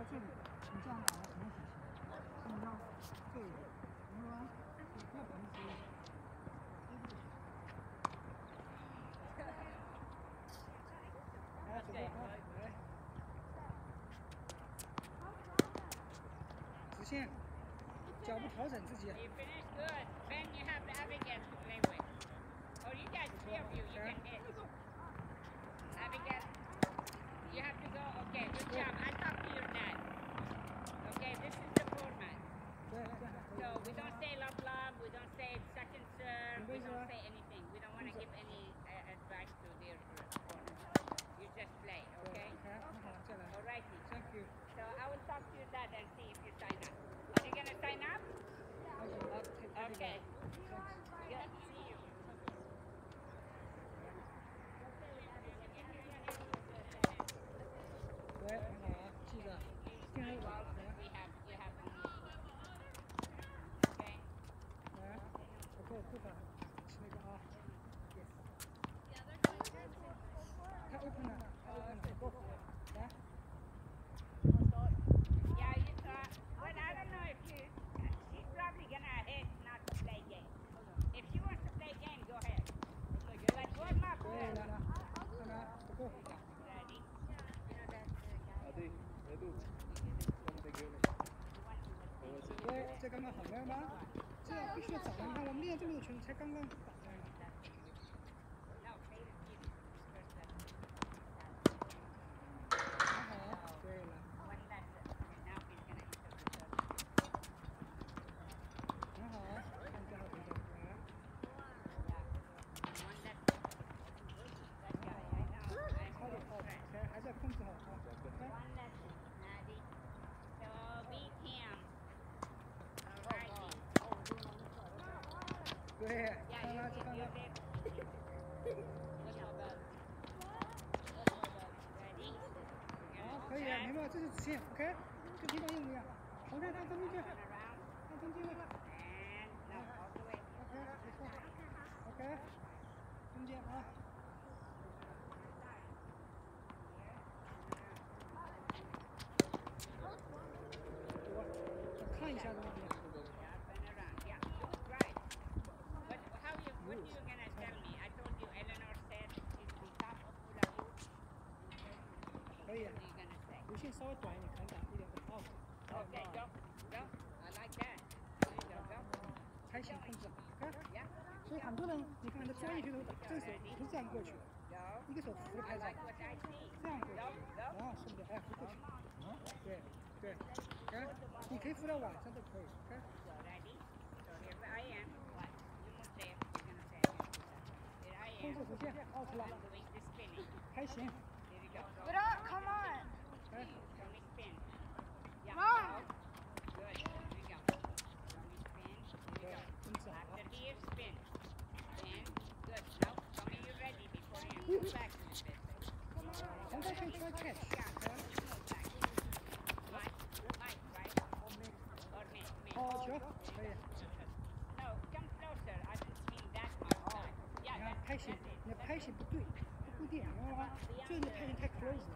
直线，脚步调整自己。don't say anything. We don't want to give any uh, advice to the opponent. You just play, okay? okay. All righty. Thank you. So I will talk to your dad and see if you sign up. Are you going to sign up? Okay. Good. See you. Okay. Okay, goodbye. 刚刚好练吗？这样必须要找，你看我们练这么多拳，才刚刚打 Yeah, you're good, you're good. What's OK，OK，中间啊，我看一下怎么样。稍微短一点，砍短一点。好、哦，好，加油，加油，来，加油，加油，开心控制，看，所以很多人，你看他专业选手打，这个手不是这样过去，一个手扶着拍子，这样过去，然后顺着还扶过去，对，对，看，你可以扶到碗上都可以，看。控制弧线，好起来，还行。拍线 that's，it. 你的拍线不对，不固定，明白吗？就是你拍线太 close 了，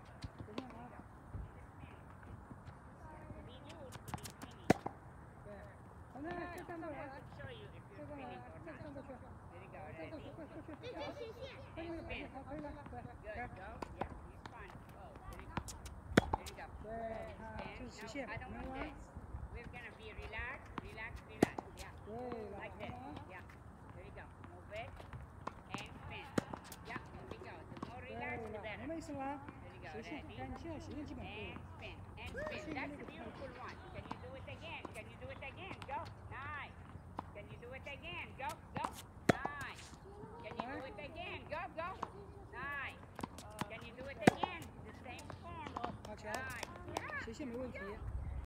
I don't want. We're gonna be relaxed, relaxed, relaxed. Yeah. Like. Yeah. We go. Move it. Yeah. We go. More relaxed. There go. Spin. Spin. That's a beautiful one. Can you do it again? Can you do it again? Go. Nice. Can you do it again? Go. 线没问题。